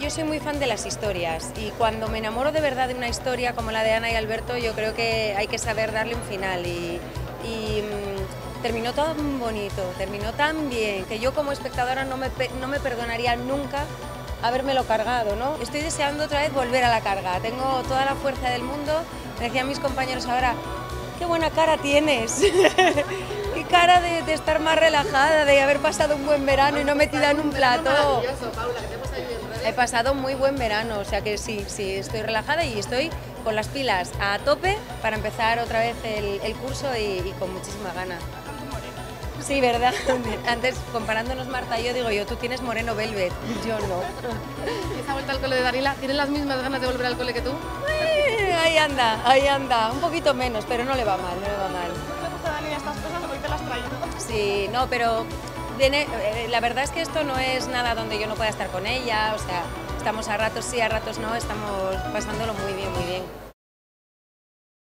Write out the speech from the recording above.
Yo soy muy fan de las historias y cuando me enamoro de verdad de una historia como la de Ana y Alberto, yo creo que hay que saber darle un final y, mm, terminó tan bonito, terminó tan bien, que yo como espectadora no me, no me perdonaría nunca habérmelo cargado, ¿no? Estoy deseando otra vez volver a la carga, tengo toda la fuerza del mundo, me decían mis compañeros ahora, qué buena cara tienes, cara de, de estar más relajada, de haber pasado un buen verano y no metida en un plató. He pasado muy buen verano, o sea que sí, sí, estoy relajada y estoy con las pilas a tope para empezar otra vez el, el curso y, y con muchísima gana. Sí, ¿verdad? Antes, comparándonos Marta y yo, digo yo, tú tienes moreno velvet, yo no. ¿Y esa vuelta al cole de Darila? ¿Tienes las mismas ganas de volver al cole que tú? Ahí anda, ahí anda, un poquito menos, pero no le va mal, no le va mal. ¿No te gusta Dani estas cosas Sí, no, pero eh, la verdad es que esto no es nada donde yo no pueda estar con ella, o sea, estamos a ratos sí, a ratos no, estamos pasándolo muy bien, muy bien.